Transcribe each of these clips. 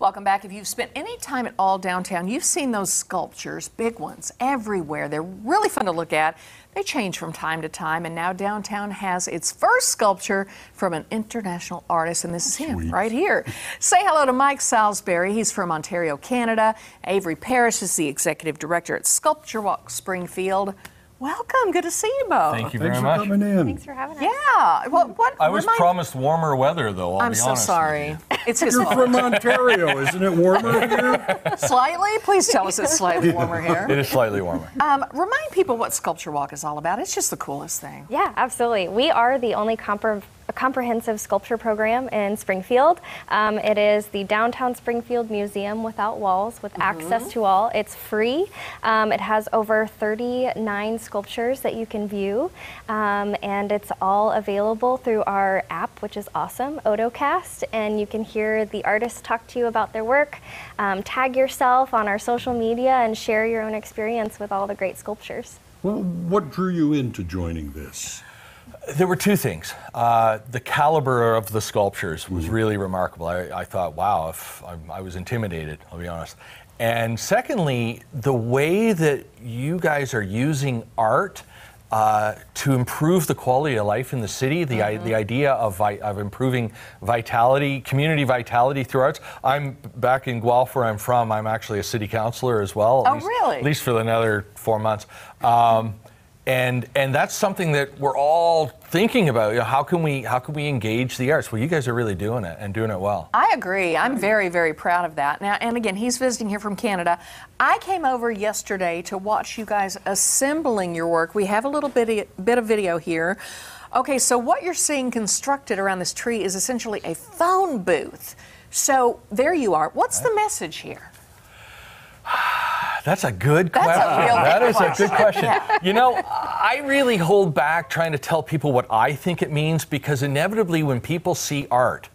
Welcome back. If you've spent any time at all downtown, you've seen those sculptures, big ones, everywhere. They're really fun to look at. They change from time to time, and now downtown has its first sculpture from an international artist, and this is him Sweet. right here. Say hello to Mike Salisbury. He's from Ontario, Canada. Avery Parrish is the executive director at Sculpture Walk Springfield. Welcome. Good to see you both. Thank you Thanks very for coming in. Thanks for having us. Yeah. What? What? I was remind- promised warmer weather, though. I'll I'm be so honest with sorry. you. It's his You're fault. from Ontario, isn't it warmer here? Slightly? Please tell us it's slightly warmer here. It is slightly warmer. Um, remind people what Sculpture Walk is all about. It's just the coolest thing. Yeah, absolutely. We are the only compre- a comprehensive sculpture program in Springfield. Um, it is the Downtown Springfield Museum without walls, with access to all. It's free. Um, it has over 39 sculptures that you can view, um, and it's all available through our app, which is awesome, Otocast, And you can hear the artists talk to you about their work, um, tag yourself on our social media, and share your own experience with all the great sculptures. Well, what drew you into joining this? There were two things. Uh, the caliber of the sculptures was really remarkable. I, I thought, wow, if I, I was intimidated, I'll be honest. And secondly, the way that you guys are using art uh, to improve the quality of life in the city, the, i the idea of, vi- of improving vitality, community vitality through arts. I'm back in Guelph, where I'm from. I'm actually a city councilor as well. at Oh, least- really? At least for another four months. Um, and and that's something that we're all thinking about. You know, how can we how can we engage the arts? Well, you guys are really doing it and doing it well. I agree. I'm very, very proud of that. Now, and again, he's visiting here from Canada. I came over yesterday to watch you guys assembling your work. We have a little bit bit of video here. Okay, so what you're seeing constructed around this tree is essentially a phone booth. So there you are. What's the message here? That's a good That's question. That is a good question. question. You know, I really hold back trying to tell people what I think it means because inevitably, when people see art,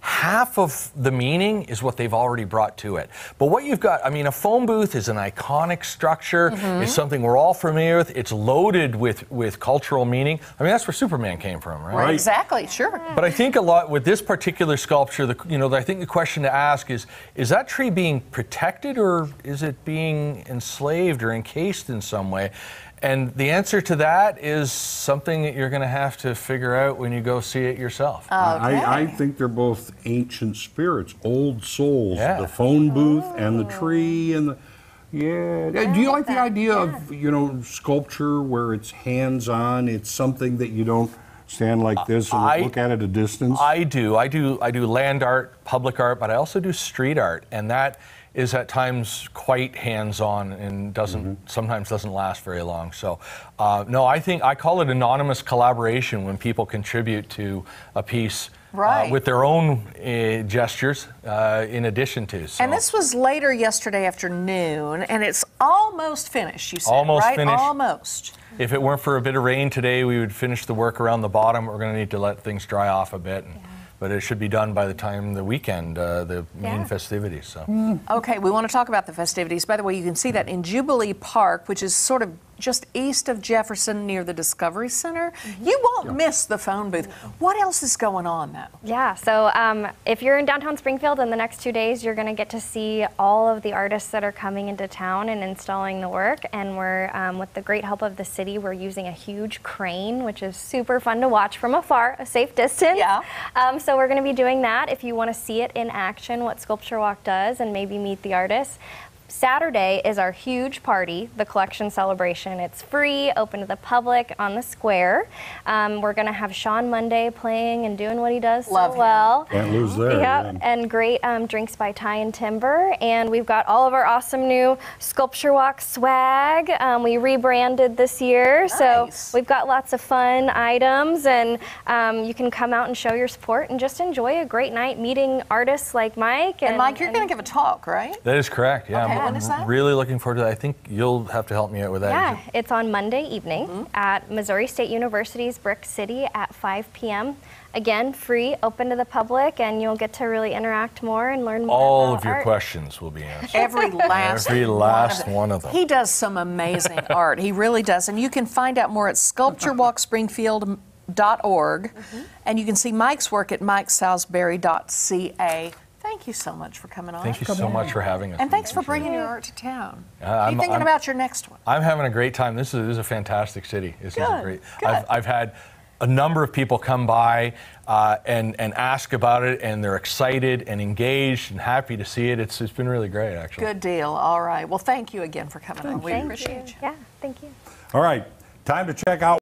half of the meaning is what they've already brought to it. But what you've got, I mean, a phone booth is an iconic structure. Mm-hmm. It's something we're all familiar with. It's loaded with with cultural meaning. I mean, that's where Superman came from, right? Right. Exactly, sure. But I think a lot with this particular sculpture, the, you know, I think the question to ask is: Is that tree being protected, or is it being enslaved or encased in some way? And the answer to that is something that you're going to have to figure out when you go see it yourself. Oh, I, I think they're both ancient spirits, old souls. Yeah. The phone booth and the oh. tree and the. Yeah. Do you like the that. idea of you know sculpture where it's hands-on? It's something that you don't stand like this and I- look at it a distance. I do. I do. I do land art, public art, but I also do street art, and that is at times quite hands-on and doesn't sometimes doesn't last very long. So, uh, no, I think I call it anonymous collaboration when people contribute to a piece. Right. Uh, with their own uh, gestures, uh, in addition to. So. And this was later yesterday afternoon, and it's almost finished, you said, Almost right? finished. Almost. If it weren't for a bit of rain today, we would finish the work around the bottom. We're going to need to let things dry off a bit, and, but it should be done by the time the weekend, uh, the main festivities. So. Okay, we want to talk about the festivities. By the way, you can see that in Jubilee Park, which is sort of just east of Jefferson near the Discovery Center. You won't miss the phone booth. What else is going on, though? Yeah, so um, if you're in downtown Springfield in the next two days, you're going to get to see all of the artists that are coming into town and installing the work. And we're, um, with the great help of the city, we're using a huge crane, which is super fun to watch from afar, a safe distance. Yeah. Um, so we're going to be doing that. If you want to see it in action, what Sculpture Walk does, and maybe meet the artists. Saturday is our huge party, the collection celebration. It's free, open to the public on the square. Um, we're going to have Sean Monday playing and doing what he does Love so him. well. Can't lose there. Yep, yeah. and great um, drinks by Tie and Timber. And we've got all of our awesome new Sculpture Walk swag. Um, we rebranded this year, Nice. so we've got lots of fun items. And um, you can come out and show your support and just enjoy a great night meeting artists like Mike. And Mike, you're going to give a talk, right? That is correct. Yeah, Okay, I'm when is that? really looking forward to that. I think you'll have to help me out with that. Yeah, it's on Monday evening Mm-hmm. at Missouri State University's Brick City at 5 p.m. Again, free, open to the public, and you'll get to really interact more and learn more All about of your art. questions will be answered. Every last Every one last of them. one of them. He does some amazing art. He really does. And you can find out more at sculpturewalkspringfield.org. And you can see Mike's work at mikesalisbury.ca. Thank thank you so much for coming on. Thank you so much for having us. And thanks for bringing your art to town. Uh, I'm- thinking I'm- about your next one? I'm having a great time. This is, this is a fantastic city. This is a great. good. I've, I've had a number of people come by uh, and and ask about it, and they're excited and engaged and happy to see it. It's it's been really great, actually. Good deal. All right. Well, thank you again for coming on. We appreciate you. you. Yeah, thank you. All right, time to check out